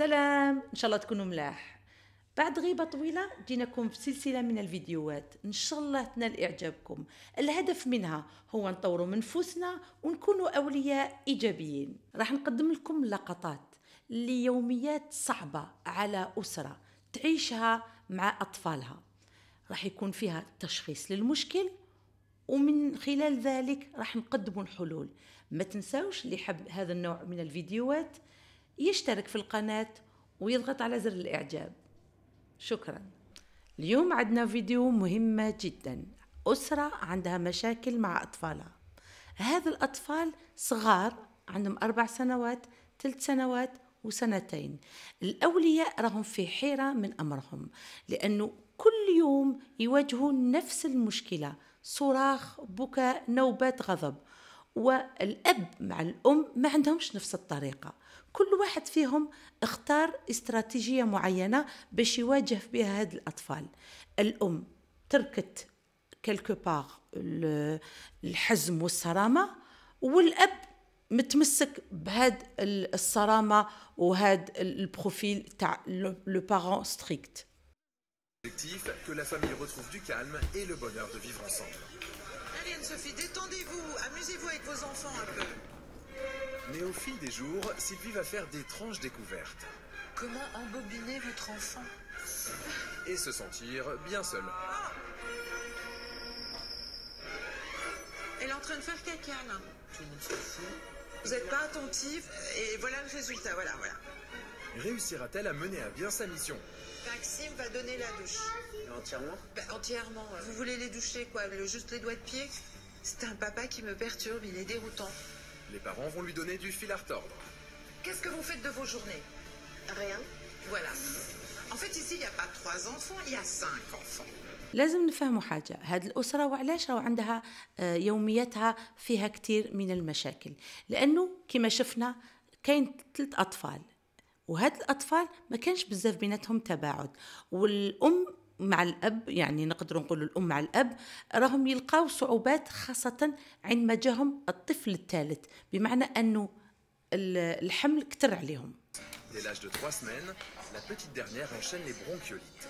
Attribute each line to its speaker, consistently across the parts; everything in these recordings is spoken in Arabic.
Speaker 1: سلام. إن شاء الله تكونوا ملاح. بعد غيبة طويلة جيناكم في سلسلة من الفيديوهات. إن شاء الله تنال إعجابكم. الهدف منها هو نطوروا من نفوسنا ونكونوا أولياء إيجابيين. راح نقدم لكم لقطات ليوميات صعبة على أسرة تعيشها مع أطفالها. راح يكون فيها تشخيص للمشكل ومن خلال ذلك راح نقدم الحلول. ما تنسوش اللي يحب هذا النوع من الفيديوهات يشترك في القناة ويضغط على زر الإعجاب. شكرا. اليوم عندنا فيديو مهمة جدا. أسرة عندها مشاكل مع أطفالها. هذا الأطفال صغار عندهم أربع سنوات ثلاث سنوات وسنتين. الأولياء راهم في حيرة من أمرهم لأنه كل يوم يواجهوا نفس المشكلة. صراخ بكاء نوبات غضب. والأب مع الأم ما عندهمش نفس الطريقة. كل واحد فيهم اختار استراتيجية معينة باش يواجه بها هاد الأطفال الأم تركت quelque part الحزم والصرامة والأب متمسك بهاد الصرامة وهاد ال profil تاع le parent strict
Speaker 2: Objectif, que la famille retrouve du calme et le bonheur de vivre ensemble.
Speaker 3: Allez Anne-Sophie, détendez-vous, amusez-vous avec vos enfants un peu.
Speaker 2: Mais au fil des jours, Sylvie va faire d'étranges découvertes
Speaker 3: Comment embobiner votre enfant
Speaker 2: et se sentir bien seule.
Speaker 3: Elle est en train de faire caca là. Tout le monde s'en fout. Vous n'êtes pas attentive et voilà le résultat, voilà, voilà.
Speaker 2: Réussira-t-elle à mener à bien sa mission
Speaker 3: Maxime va donner la douche.
Speaker 4: Entièrement
Speaker 3: Bah, entièrement. Vous voulez les doucher quoi le, Juste les doigts de pied? C'est un papa qui me perturbe, il est déroutant.
Speaker 2: Les parents vont lui donner du fil à retordre.
Speaker 3: Qu'est-ce que vous faites de vos journées
Speaker 4: Rien.
Speaker 3: Voilà. En fait, ici, il n'y a pas trois enfants, il y a cinq enfants.
Speaker 1: لازم نفهموا حاجة هذه الأسرة وعلاش راهو عندها آه، يومياتها فيها كتير من المشاكل لأنه كما شفنا كاين ثلاث أطفال وهاد الأطفال ما كانش بزاف بيناتهم تباعد والأم مع الأب يعني نقدر نقول الأم مع الأب راهم يلقاو صعوبات خاصة عندما جاهم الطفل الثالث بمعنى أنه ال- الحمل كتر عليهم
Speaker 2: Dès l'âge de 3 semaines, la petite dernière enchaîne les bronchiolites.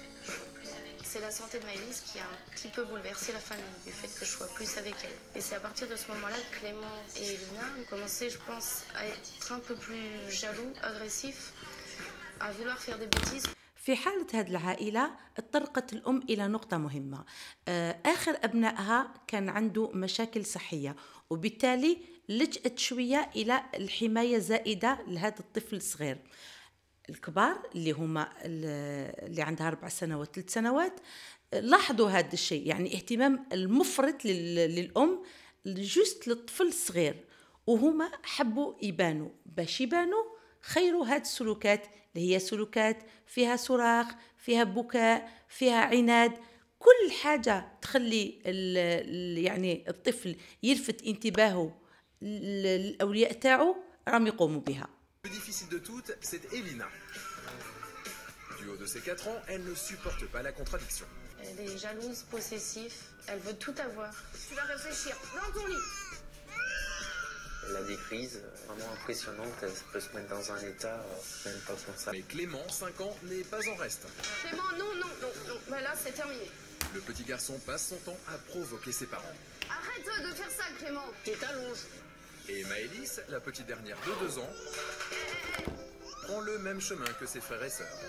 Speaker 5: C'est la santé de Maëlys qui a un petit peu bouleversé la famille, du fait que je sois plus avec elle. Et c'est à partir de ce moment-là que Clément et Elina ont commencé, je pense, à être un peu plus jaloux, agressifs, à vouloir faire des bêtises.
Speaker 1: في حالة هذه العائلة اتطرقت الأم إلى نقطة مهمة. آه، آخر أبنائها كان عنده مشاكل صحية وبالتالي لجأت شوية إلى الحماية زائدة لهذا الطفل الصغير. الكبار اللي هما ال- اللي عندها أربع سنوات ثلاث سنوات لاحظوا هذا الشيء. يعني اهتمام المفرط لل- للأم جست للطفل الصغير وهما حبوا يبانوا. باش يبانوا خيروا هاد السلوكات اللي هي سلوكات فيها صراخ فيها بكاء فيها عناد كل حاجة تخلي يعني الطفل يلفت انتباهه للأولياء تاعو راهم يقوموا بها.
Speaker 2: Du haut de ses 4 ans, elle ne supporte pas la contradiction.
Speaker 5: Elle est jalouse, possessive, elle veut tout avoir. Tu vas réfléchir, dans ton lit.
Speaker 4: Elle a des crises euh, vraiment impressionnantes. Elle peut se mettre dans un état, euh, même pas sans ça.
Speaker 2: Mais Clément, 5 ans, n'est pas en reste.
Speaker 5: Clément, non, non, non, non. Bah là, c'est terminé.
Speaker 2: Le petit garçon passe son temps à provoquer ses parents.
Speaker 5: Arrête de faire ça, Clément. Tu t'allonges.
Speaker 2: Et Maëlys, la petite dernière de 2 ans, prend le même chemin que ses frères et sœurs.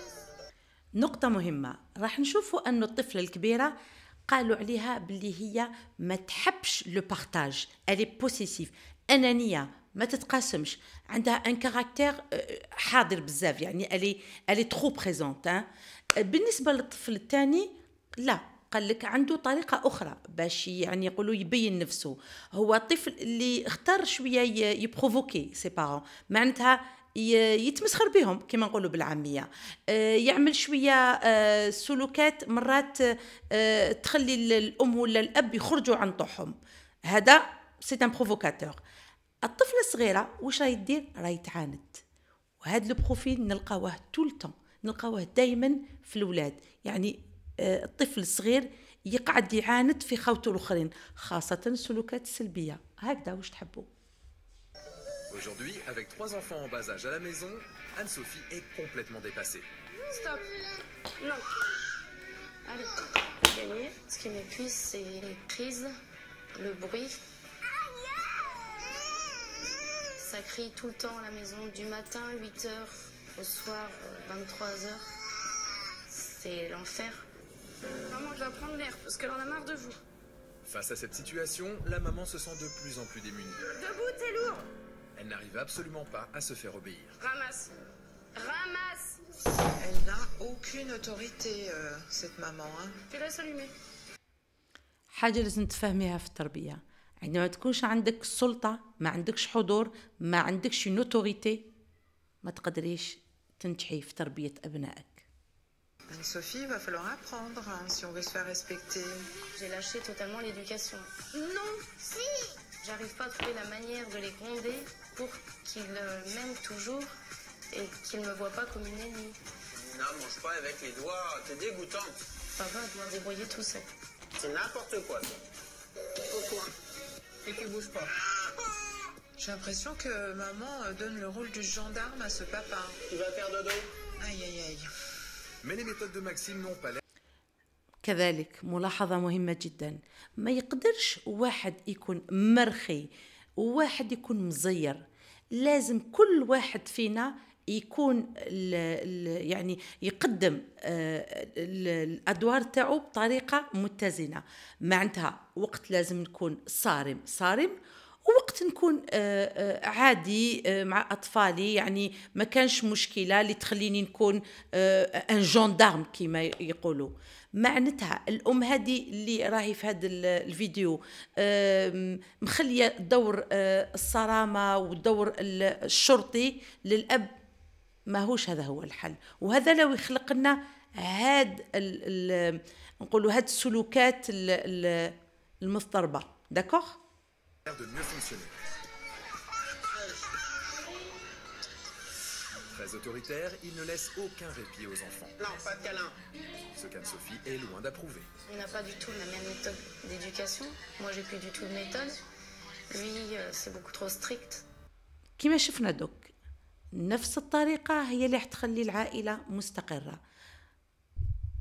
Speaker 1: نقطة مهمة راح نشوفوا أنه الطفلة الكبيرة قالوا عليها باللي هي ما تحبش لو بارتاج الي بوسيسيف أنانية ما تتقاسمش. عندها un caractère حاضر بزاف يعني elle est elle est trop présente بالنسبة للطفل الثاني لا. قال لك عنده طريقة أخرى باش يعني يقولوا يبين نفسه. هو طفل اللي اختار شوية ي- ي provoquer ses parents معناتها يتمسخر بهم كما نقولوا بالعامية. آه، يعمل شوية آه، سلوكات مرات آه، تخلي ال- الأم ولا الأب يخرجوا عن طوعهم. هذا c'est un provocateur الطفلة الصغيرة واش راهي دير راهي تعاند وهذا le profil نلقاوه tout le temps نلقاوه دائما في الاولاد يعني آه، الطفل الصغير يقعد يعاند في خوته الأخرين خاصة السلوكات السلبية هكذا واش تحبوا
Speaker 2: Aujourd'hui, avec trois enfants en bas âge à la maison, Anne-Sophie est complètement dépassée.
Speaker 5: Stop. Non. Allez, gagné. Ce qui m'épuise, c'est les crises, le bruit. Ça crie tout le temps à la maison, du matin 8h au soir 23h. C'est l'enfer. Maman, je dois prendre l'air parce qu'elle en a marre de vous.
Speaker 2: Face à cette situation, la maman se sent de plus en plus démunie.
Speaker 5: Debout, t'es lourd.
Speaker 2: Elle n'arrive absolument pas à se faire obéir.
Speaker 5: Ramasse. Ramasse.
Speaker 3: Elle n'a aucune autorité, euh, cette maman. Hein.
Speaker 5: Tu laisses allumer.
Speaker 1: حاجة لازم تفهميها في التربية عندما تكونش عندك سلطة ما عندكش حضور ما عندكش نوتوريتي ما تقدريش تنجحي في تربية أبنائك
Speaker 3: Anne-Sophie, va falloir apprendre hein, si on veut se faire respecter.
Speaker 5: J'ai lâché totalement l'éducation. Non, si. J'arrive pas à trouver la manière de les gronder pour qu'ils euh, m'aiment toujours et qu'ils me voient pas comme une ennemie.
Speaker 6: Non, mange pas avec les doigts, t'es dégoûtante.
Speaker 5: Papa doit se débrouiller tout seul.
Speaker 6: C'est n'importe quoi, ça. Au coin. Et tu bouges pas.
Speaker 3: J'ai l'impression que maman euh, donne le rôle du gendarme à ce papa.
Speaker 6: Tu vas faire dodo.
Speaker 3: Aïe, aïe, aïe.
Speaker 2: Mais les méthodes de Maxime n'ont pas l'air
Speaker 1: كذلك ملاحظة مهمة جدا ما يقدرش واحد يكون مرخي وواحد يكون مزير لازم كل واحد فينا يكون ال ال يعني يقدم آه، ال- الأدوار تاعو بطريقة متزنة. معناتها وقت لازم نكون صارم صارم ووقت نكون آه، آه، عادي مع أطفالي. يعني ما كانش مشكلة اللي تخليني نكون ان جوندارم كما يقولوا. معناتها الأم هذه اللي راهي في هذا ال- الفيديو مخلية دور الصرامة ودور ال- الشرطي للأب ماهوش هذا هو الحل وهذا لو يخلق لنا هاد ال ال نقولوا هاد السلوكات ال- ال- المضطربه داكوغ.
Speaker 2: Très autoritaire, il ne laisse aucun répit aux enfants.
Speaker 6: Non, pas de câlin.
Speaker 2: Ce qu'Anne-Sophie est loin d'approuver.
Speaker 5: On n'a pas du tout la même méthode d'éducation. Moi, j'ai plus du tout de méthode. Lui, euh, c'est beaucoup trop strict.
Speaker 1: كما شفنا دوك نفس الطريقة هي اللي حتخلي العائلة مستقرة.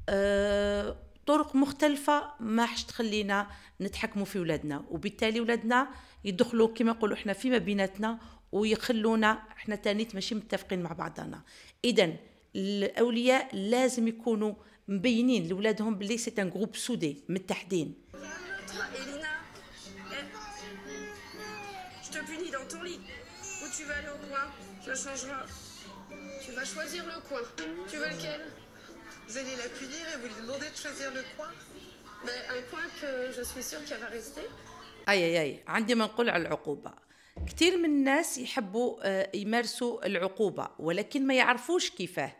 Speaker 1: أه طرق مختلفة ما حش تخلينا نتحكموا في ولادنا وبالتالي ولادنا يدخلوا كما نقولوا إحنا فيما بيناتنا ويخلونا إحنا تانيت ماشي متفقين مع بعضنا. اذا الأولياء لازم يكونوا مبينين لولادهم بلي c'est un groupe soudé متحدين.
Speaker 5: Eh, tu vas aller au coin, ça changera. Tu vas choisir le coin. Tu veux lequel
Speaker 3: Vous allez la punir et vous lui demandez de choisir le coin
Speaker 5: ben, Un coin que je suis sûre qu'elle va rester.
Speaker 1: اي اي اي عندي ما نقول على العقوبه كثير من الناس يحبوا آه، يمارسوا العقوبه ولكن ما يعرفوش كيفاه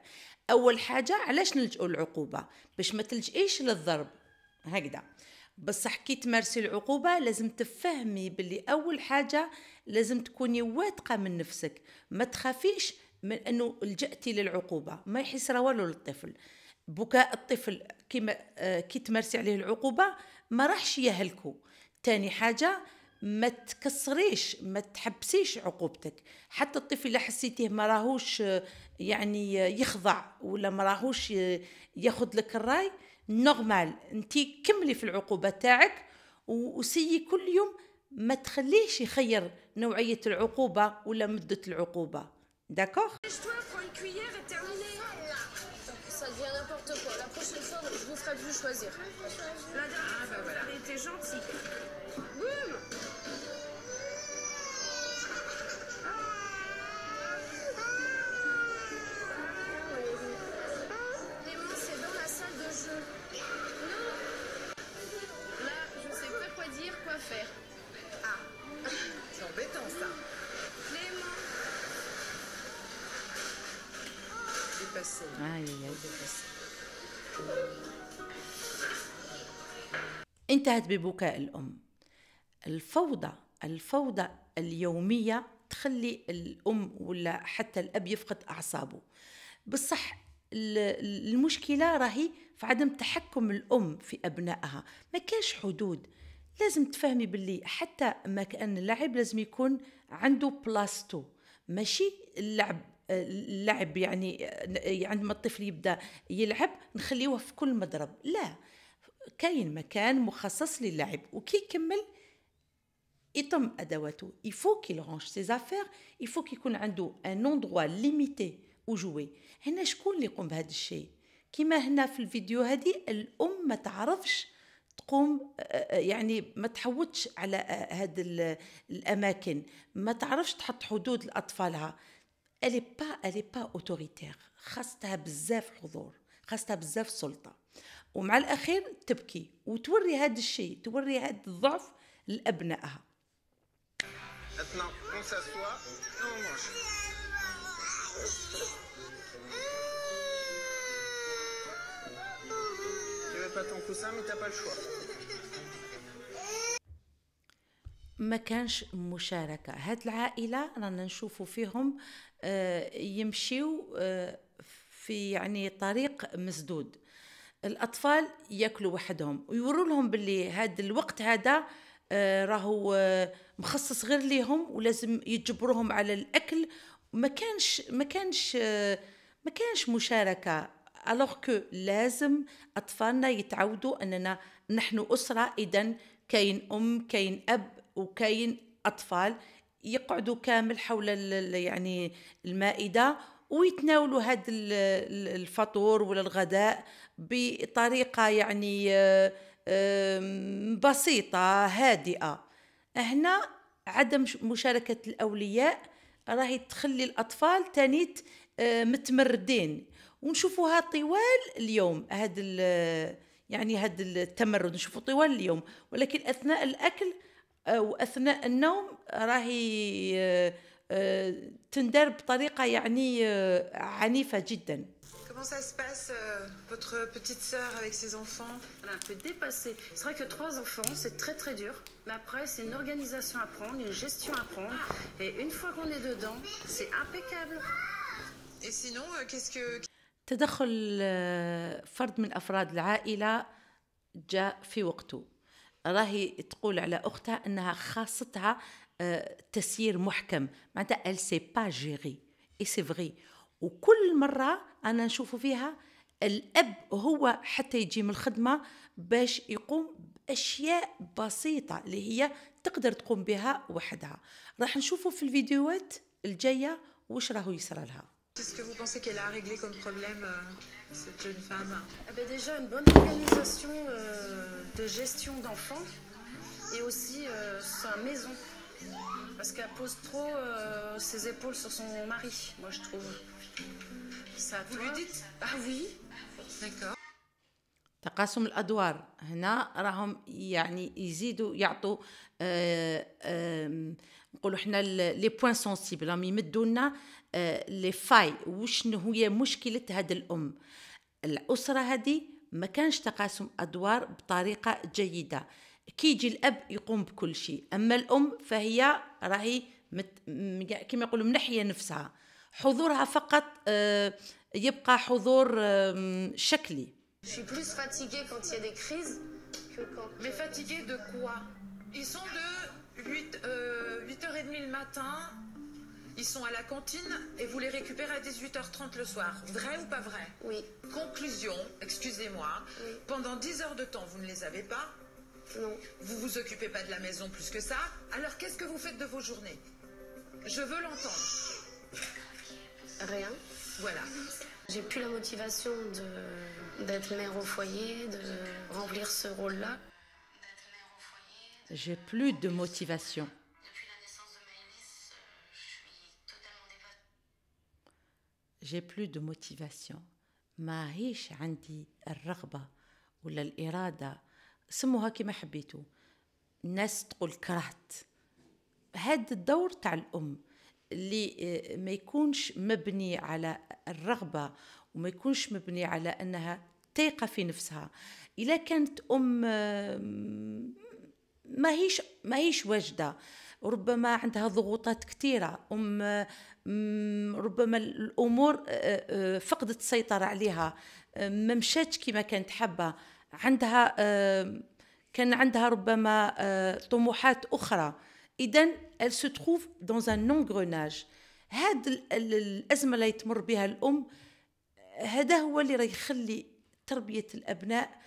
Speaker 1: اول حاجة علاش نلجؤوا للعقوبه باش ما تلجئيش للضرب هكذا بصح كي تمارسي العقوبة لازم تفهمي باللي أول حاجة لازم تكوني واثقة من نفسك. ما تخافيش من إنه لجأتي للعقوبة ما يحس والو للطفل. بكاء الطفل كيما آه، كي تمارسي عليه العقوبة ما راحش يهلكو. تاني حاجة ما تكسريش ما تحبسيش عقوبتك. حتى الطفل اللي حسيتيه ما راهوش آه، يعني آه، يخضع ولا ما راهوش ياخذ لك الراي نورمال انت كملي في العقوبة تاعك وسيي كل يوم ما تخليهش يخير نوعية العقوبة ولا مدة العقوبة. داكوغ
Speaker 5: choisir.
Speaker 1: انتهت ببكاء الأم. الفوضى الفوضى اليومية تخلي الأم ولا حتى الأب يفقد أعصابه. ال- المشكلة راهي في عدم تحكم الأم في أبنائها. ما كانش حدود. لازم تفهمي باللي حتى ما كأن اللعب لازم يكون عنده بلاستو. ماشي اللعب اللعب يعني عندما الطفل يبدأ يلعب نخليوه في كل مضرب. لا. كاين مكان مخصص للعب وكي يكمل يلم أدواته. il faut qu'il range ses affaires il faut يكون عنده un endroit limité au jeu هنا شكون اللي يقوم بهذا الشيء؟ كيما هنا في الفيديو هذه الأم ما تعرفش تقوم يعني ما تحوتش على هذه الأماكن ما تعرفش تحط حدود لأطفالها. elle est pas elle est pas autoritaire خاصتها بزاف حضور خاصتها بزاف سلطة. ومع الأخير تبكي وتوري هذا الشيء توري هذا الضعف
Speaker 6: choix.
Speaker 1: ما كانش مشاركة. هاد العائلة رانا نشوفوا فيهم آه، يمشيو آه، في يعني طريق مسدود. الأطفال يأكلوا وحدهم ويوروا لهم باللي هاد الوقت هذا آه، راهو مخصص غير ليهم ولازم يجبروهم على الأكل. ما كانش ما كانش ما كانش مشاركة. الوغ كو لازم أطفالنا يتعودوا أننا نحن أسرة إذا كاين أم كاين أب وكاين أطفال يقعدوا كامل حول يعني المائدة ويتناولوا هذا الفطور ولا الغداء بطريقة يعني بسيطة هادئة. هنا عدم مشاركة الأولياء راهي تخلي الأطفال تانيت متمردين. ونشوفوها طوال اليوم هذا يعني هذا التمرد نشوفه طوال اليوم. ولكن أثناء الأكل وأثناء النوم راهي آه، آه، تندر بطريقه يعني آه، عنيفه جدا
Speaker 3: Comment ça se passe, euh, votre petite sœur avec ses enfants
Speaker 5: Elle est un peu dépassée. C'est vrai que trois enfants, c'est très très dur. Mais après, c'est une organisation à prendre, une gestion à prendre. Et une fois qu'on est dedans, c'est impeccable.
Speaker 3: Et sinon, euh, qu'est-ce que...
Speaker 1: تدخل فرد من أفراد العائلة جاء في وقته راهي تقول على اختها انها خاصتها آه، تسيير محكم. معناتها elle sait pas gérer et c'est vrai وكل مرة أنا نشوف فيها الأب هو حتى يجي من الخدمة باش يقوم بأشياء بسيطة اللي هي تقدر تقوم بها وحدها. راح نشوفوا في الفيديوهات الجاية واش راهو يصرى لها.
Speaker 3: Qu'est-ce que vous pensez qu'elle a réglé comme problème, euh, cette jeune femme?
Speaker 5: Eh ben Déjà, une bonne organisation euh, de gestion d'enfants et aussi euh, sa maison. Parce qu'elle pose trop euh, ses épaules sur son mari, moi je trouve. Ça,
Speaker 3: Vous lui dites?
Speaker 5: Ah oui.
Speaker 3: D'accord.
Speaker 1: تقاسم الأدوار. هنا راهم يعني يزيدوا يعطوا آه آه نقولوا حنا les points sensibles راهم يمدوا لنا les failles وشنو هي مشكلة هذا الأم؟ الأسرة هذه ما كانش تقاسم أدوار بطريقة جيدة. كي يجي الاب يقوم بكل شيء اما الام فهي راهي مت... كما يقولوا منحيه نفسها حضورها فقط آه، يبقى حضور شكلي
Speaker 5: Je suis plus fatiguée quand il y a des crises que quand.
Speaker 3: Mais fatiguée de quoi Ils sont de 8, euh, 8h30 le matin, ils sont à la cantine et vous les récupérez à 18h30 le soir. Vrai ou pas vrai
Speaker 5: Oui.
Speaker 3: Conclusion, excusez-moi,
Speaker 5: Oui.
Speaker 3: pendant 10 heures de temps, vous ne les avez pas
Speaker 5: Non.
Speaker 3: Vous vous occupez pas de la maison plus que ça Alors qu'est-ce que vous faites de vos journées Je veux l'entendre.
Speaker 5: Rien.
Speaker 3: Voilà.
Speaker 5: J'ai plus la motivation de d'être mère au foyer, de remplir ce rôle-là. D'être mère au foyer.
Speaker 1: j'ai plus de motivation
Speaker 5: Depuis la naissance de Maëlys, euh, je suis totalement dépassée.
Speaker 1: j'ai plus de motivation ما هيش عندي الرغبة ولا الإرادة سموها كما حبيتوا الناس تقول كرهت. هذا الدور تاع الأم اللي آه، ما يكونش مبني على الرغبة وما يكونش مبني على أنها تيقة في نفسها. إذا كانت آه، ما هيش ما هيش واجدة. ربما عندها ضغوطات كثيره أم ربما الأمور آه، آه، فقدت السيطرة عليها. ما مشاتش كما كانت حابة. عندها كان عندها ربما طموحات أخرى. اذا elle se trouve dans un engrenage. هاد ال- ال- الأزمة اللي تمر بها الأم هذا هو اللي راه يخلي تربية الأبناء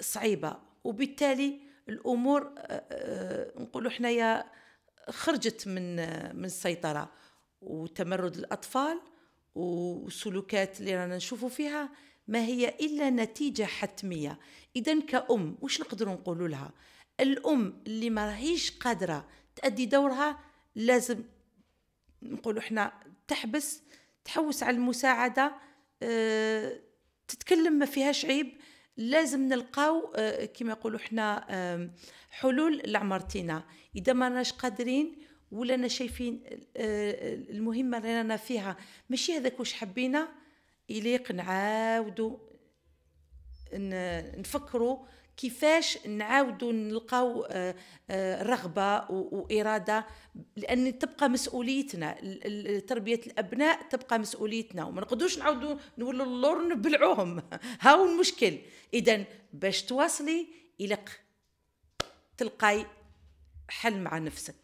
Speaker 1: صعيبة. وبالتالي الأمور آه، نقولوا حنايا خرجت من من السيطرة. وتمرد الأطفال وسلوكات اللي رانا نشوفوا فيها ما هي إلا نتيجة حتمية. اذا كأم واش نقدروا نقولوا لها؟ الأم اللي ما راهيش قادرة تأدي دورها لازم نقولوا إحنا تحبس تحوس على المساعدة آه، تتكلم ما فيهاش عيب. لازم نلقاو آه، كما يقولوا إحنا حلول لعمرتنا إذا ما راناش قادرين ولا شايفين آه، المهمة اللي رانا فيها ماشي هذاك واش حبينا يليق نعاودوا ن- نفكروا كيفاش نعاودوا نلقاو آه، آه، رغبة وإرادة لأن تبقى مسؤوليتنا تربية الأبناء تبقى مسؤوليتنا وما نقدروش نعاودوا نولوا اللور نبلعوهم. ها هو المشكل. اذا باش تواصلي يلق تلقاي حل مع نفسك.